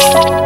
Thank you.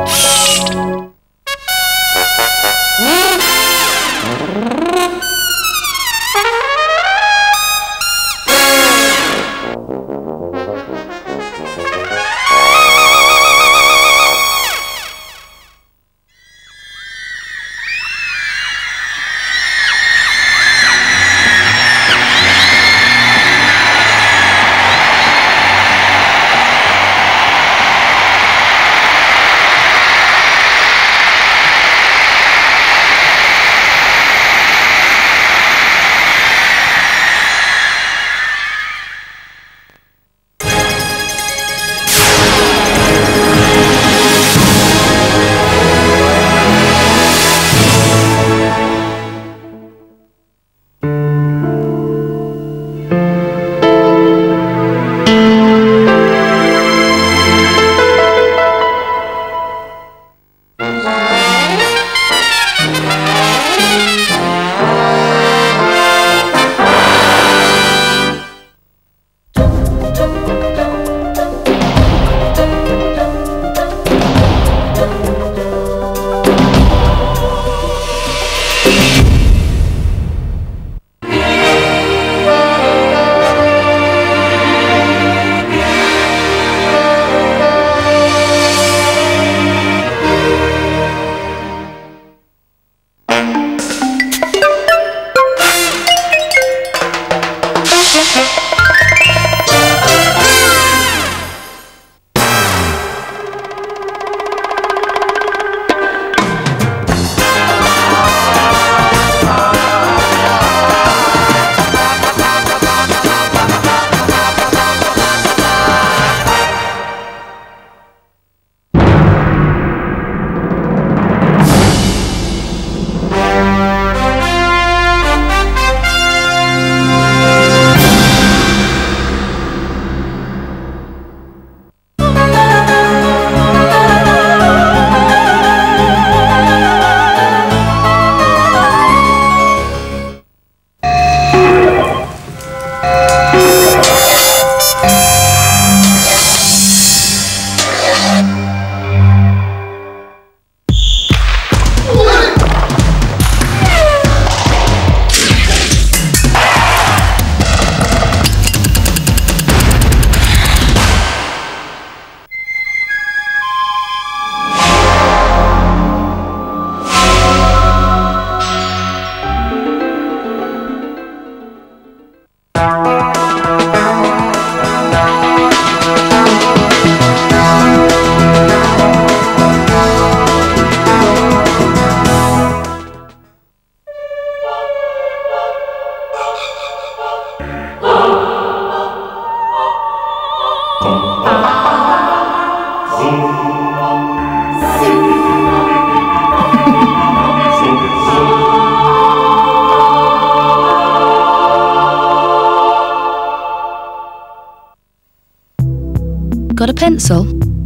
Got a pencil?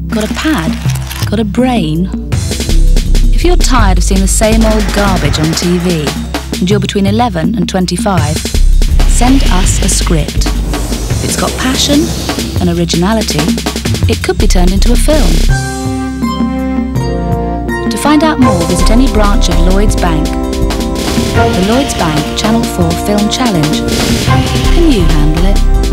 Got a pad? Got a brain? If you're tired of seeing the same old garbage on TV and you're between 11 and 25, send us a script. If it's got passion and originality, it could be turned into a film. To find out more, visit any branch of Lloyds Bank. The Lloyds Bank Channel 4 Film Challenge. Can you handle it?